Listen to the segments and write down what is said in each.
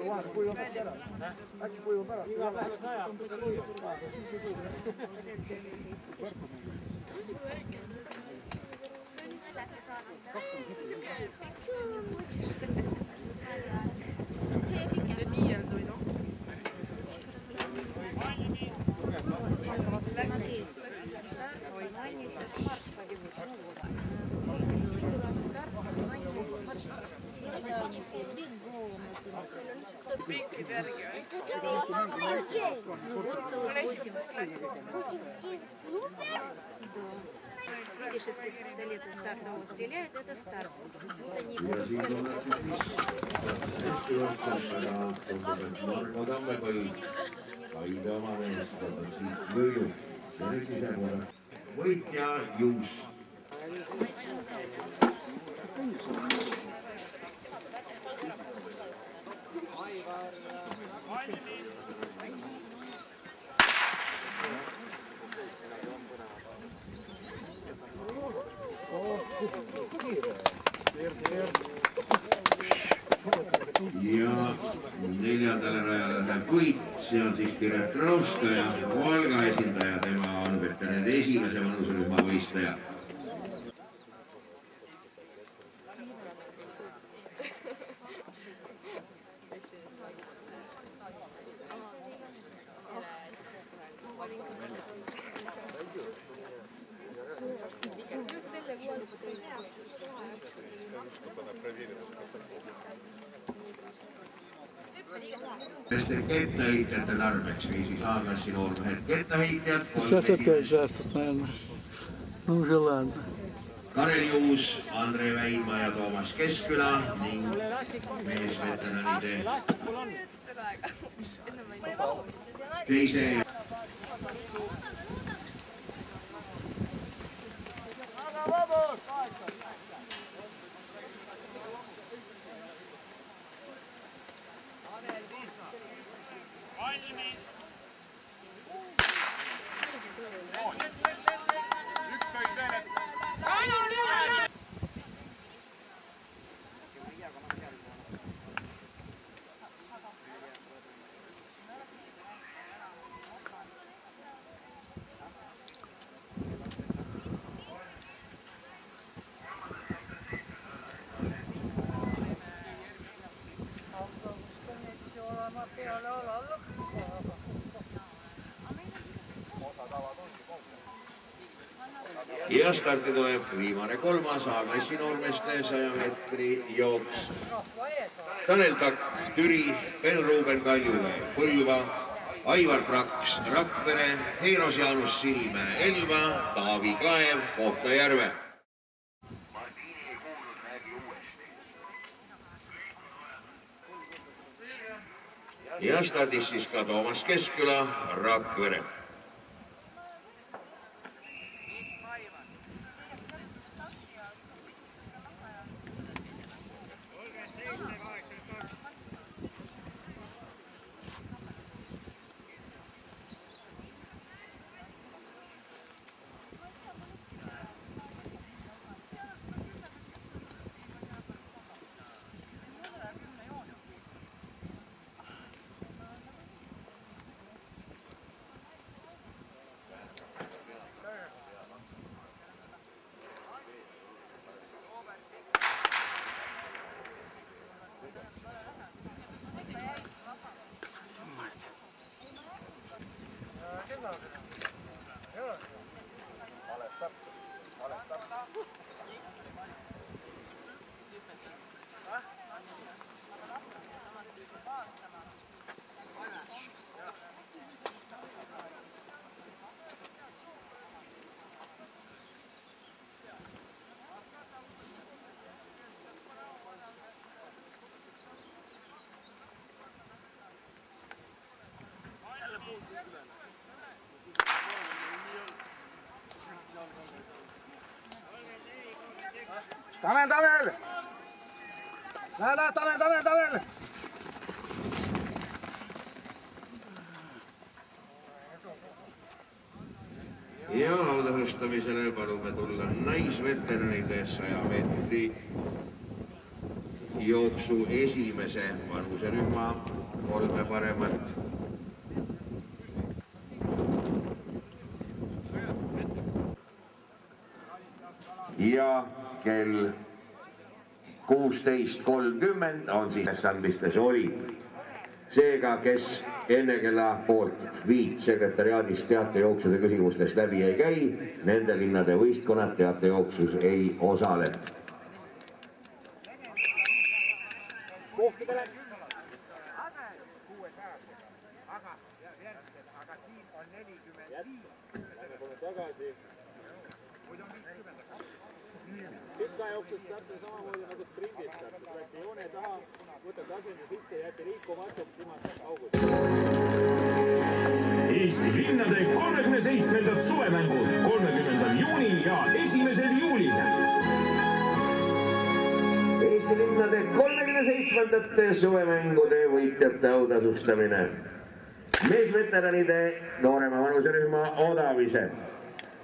Ovako, pojel da će raz. Znači, pojel da raz. Kako Видишь, из пистолета стартового стреляют, это старт. Вот они идут. Võitja Juus. Thank you. Ja neljandale rajale läheb võit, see on siis Piret Rauskaja, Valga esindaja, tema on veteranide esimese vanuserühma võistleja. kettaheitjate tarbeks viisis A-klassi noormehed kettaheitjad. Сейчас опять жастут, наверное. Ну, уже ладно. Karel Juus, Andre Väinma ja Toomas Keskküla ning meesveteranide teise Behind enemies. Ja starti tuleb viimane kolmas A-klassi noormeeste saja meetri jooks. Tanel Takk, Türi, Ben-Ruuben Kaljumäe, Põlva, Aivar Praks, Rakvere, Heinos Jaanus Sinimäe, Elva, Taavi Kaev, Kohtla-Järve. Ja stardis siis ka Toomas Keskküla, Rakvere Tanel, Tanel! Lähe, lähe, Tanel, Tanel, Tanel! ja laudahristamisele palume tulla naisveteranide saja meetri jooksu esimese vanuserühma kolme paremat ja kell kuusteist kolmkümmend on siis ülesandmistes oli. seega, kes enne kella poolt viit sekretäriaadist teatejooksude küsimustest läbi ei käi, nende linnade võistkonnad teatejooksus ei osale. kohtadele. Pikajooksust täpselt samamoodi nagu sprindis, võeti joone taha, võtate asendi sisse, jääte liikuma, viimased augud. Eesti linnade kolmekümne seitsmendad suvemängud kolmekümnendal juunil ja esimesel juulil. Eesti linnade kolmekümne seitsmendate suvemängude võitjate autasustamine. meesveteranide noorema vanuserühma odamise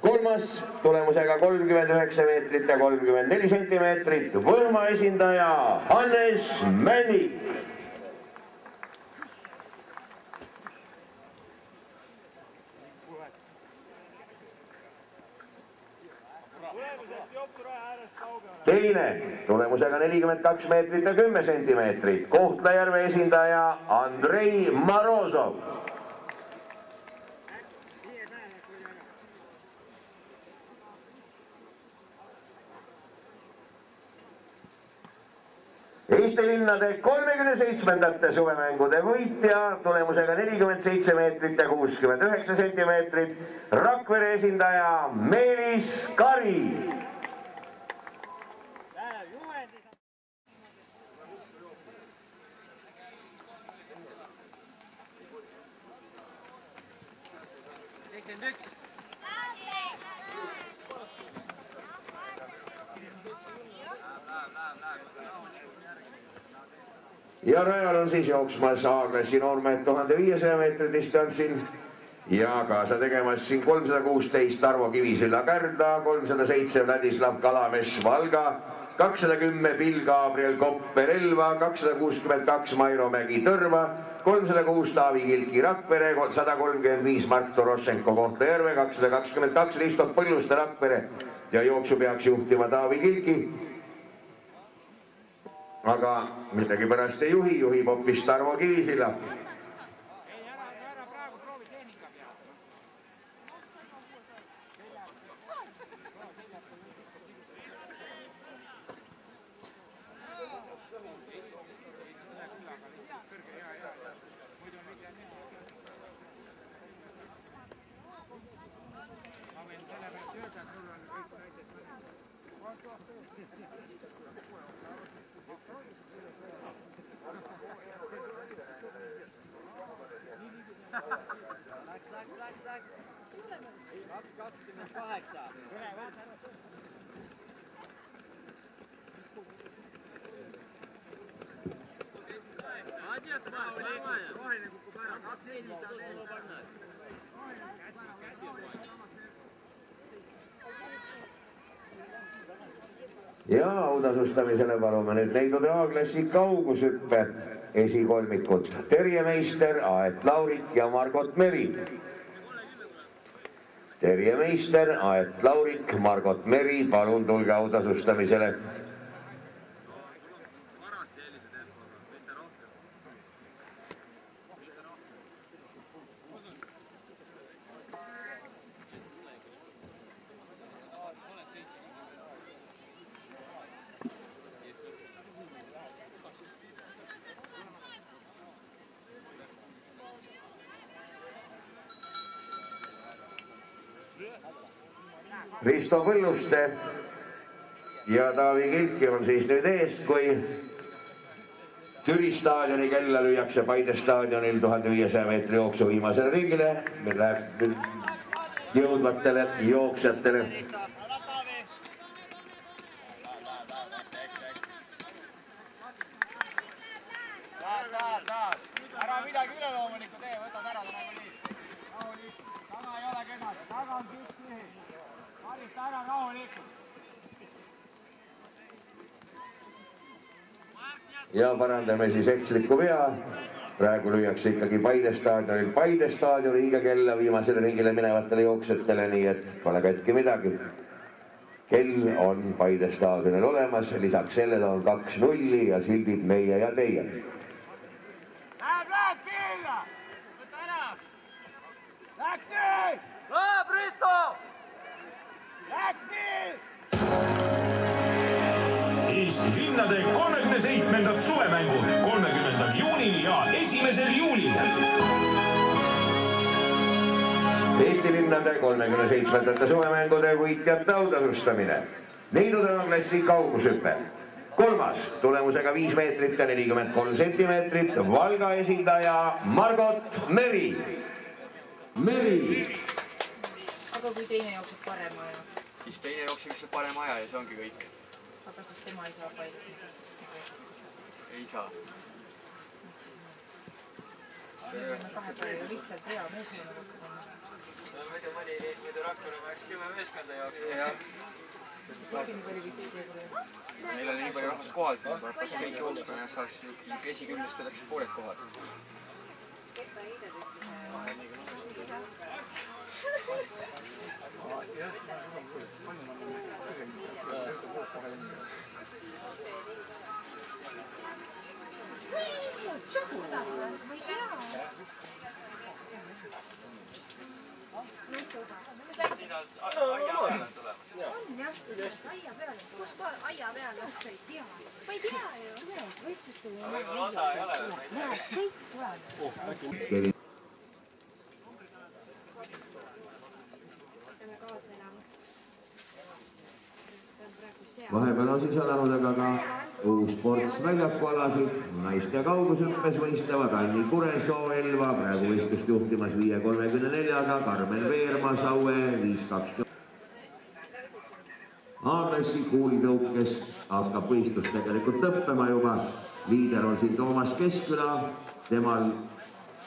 kolmas tulemusega kolmkümmend üheksa meetrit ja kolmkümmend neli sentimeetrit, Võõma esindaja Hannes Männik. teine tulemusega nelikümmend kaks meetrit ja kümme sentimeetrit, Kohtla-Järve esindaja Andrei Morozov Eesti linnade kolmekümne seitsmendate suvemängude võitja tulemusega nelikümmend seitse meetrit ja kuuskümmend üheksa sentimeetrit, Rakvere esindaja Meelis Kari. seitsekümmend üks. Ja rajal on siis jooksmas A-klassi noormehed tuhande viiesaja meetri distantsil ja kaasa tegemas siin kolmsada kuusteist Tarvo Kivisilla Kärda, kolmsada seitse Vladislav Kalamesh Valga, kakssada kümme Bill Gabriel Koppel Elva, kakssada kuuskümmend kaks Mairo Mägi Tõrva, kolmsada kuus Taavi Kilki Rakvere, sada kolmkümmend viis Mark Torošenko Kohtla-Järve, kakssada kakskümmend kaks Risto Põlluste Rakvere ja jooksu peaks juhtima Taavi Kilki aga millegipärast ei juhi, juhib hoopis Tarvo Kivisilla. Kakskümmend kaheksa. roheline kukub ära, kaks esimest on veel ja autasustamisele palume nüüd Neidude A-klassi kaugushüppe esikolmikud Terje Meister, Aet Laurik ja Margot Meri. Terje Meister, Aet Laurik, Margot Meri, palun tulge autasustamisele. Risto Põlluste ja Taavi Kilki on siis nüüd ees, kui Türi staadioni kella lüüakse Paide staadionil tuhande viiesaja meetri jooksu viimasele ringile, nüüd jõudvatele jooksjatele. saad, saad, saad. ära midagi üleloomulikku tee, võtad ära ta nagunii. rahulik, taga ei ole kedagi, taga on kõik mehed. ära rahulikult. Ja parandame siis eksliku vea. praegu lüüakse ikkagi Paide staadionil Paide staadioni hingekella viimasele ringile minevatele jooksjatele, nii et pole katki midagi. kell on Paide staadionil olemas, lisaks sellele on kaks nulli ja sildid meie ja teie. Suvemängud kolmekümnendal juunil ja esimesel juulil. Eesti linnade kolmekümne seitsmendate suvemängude võitjate autasustamine. neidutõmbeklassi kaugushüpe. kolmas tulemusega viis meetrit ja nelikümmend kolm sentimeetrit, Valga esindaja Margot Meri. Meri. aga kui teine jookseb parema aja, siis teine jookseb lihtsalt parema aja ja see ongi kõik. aga siis tema ei saa palju. Kahepäeval lihtsalt hea meeskonna kokku panna. muidu mõni, muidu Rakvere peaks kümme meeskonda jooksma. jah. isegi nii palju vitsi ei tule. meil oli nii palju rahvast kohal, siis ma peaks kõik jooksma ja saaks esikümnest oleks pooled kohad. kus sa ei tea? ma ei tea ju. võib-olla osa ei ole. peame kaasa elama. ta on praegu seal. vahepeal on siis alanud aga ka uus ports väljakualasid, naiste kaugushüppes võistlevad Anni Kuresoo Elva, praegu võistlust juhtimas viie kolmekümne neljaga, Karmen Veerma Saue viis kakskümmend. Aadressi kuulitõukes hakkab võistlus tegelikult lõppema juba. liider on siin Toomas Keskküla, temal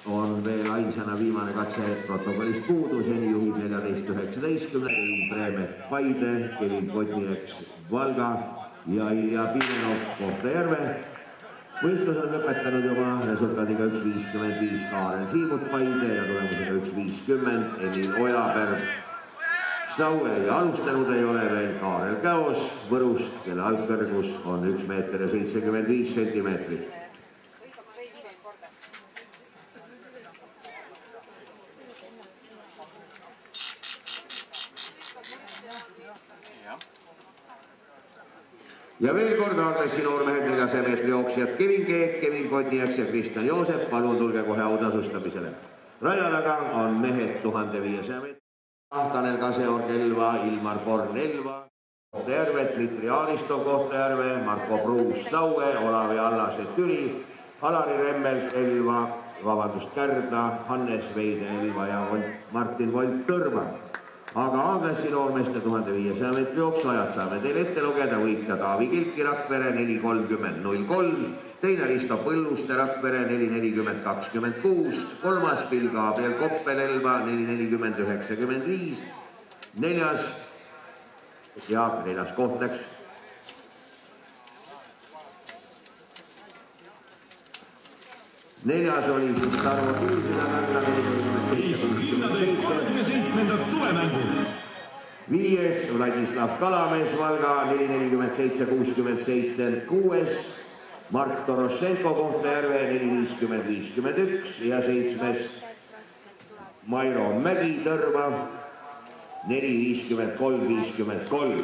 on veel ainsana viimane katse protokollist puudu, seni juhib neljateist üheksateistkümne, Preemet Paide, Kevin Potnieks Valga ja Ilja Pimenov Kohtla-Järve. võistlus on lõpetanud juba resultaadiga üks viiskümmend viis Kaarel Siimut Paide ja tulemusega üks viiskümmend Emil Ojaberg Saue ja alustanud ei ole veel Kaarel Käos Võrust, kelle algkõrgus on üks meeter ja seitsekümmend viis sentimeetrit. ja veel kord Aadressi noormehed neljasaja meetri jooksjad Kevin Keek, Kevin Kodniaks ja Kristjan Joosep, palun tulge kohe autasustamisele. raja taga on mehed tuhande viiesaja meetri. Tanel Kaseor Kelva, Ilmar Born Elva, Kohtla-Järve, Dmitri Aalisto Kohtla-Järve, Marko Pruus Saue, Olavi Allase Türi, Alari Remmel Elva, vabandust, Kärda, Hannes Veide Elva ja Martin Volt Tõrva. aga Aagressi noormeeste tuhande viiesaja meetri jooksuajad saame teile ette lugeda, võitja Taavi Kilki Rakvere neli kolmkümmend null kolm, teine Risto Põlluste Rakvere neli nelikümmend kakskümmend kuus, kolmas Bill Gabriel Koppel Elva neli nelikümmend üheksakümmend viis, neljas ja neljas koht läks neljas oli siis Tarmo suvemängud viies Vladislav Kalamees Valga neli nelikümmend seitse, kuuskümmend seitse, kuues Mark Torošenko Kohtla-Järve neli viiskümmend, viiskümmend üks ja seitsmes Mairo Mägi Tõrva neli viiskümmend kolm, viiskümmend kolm.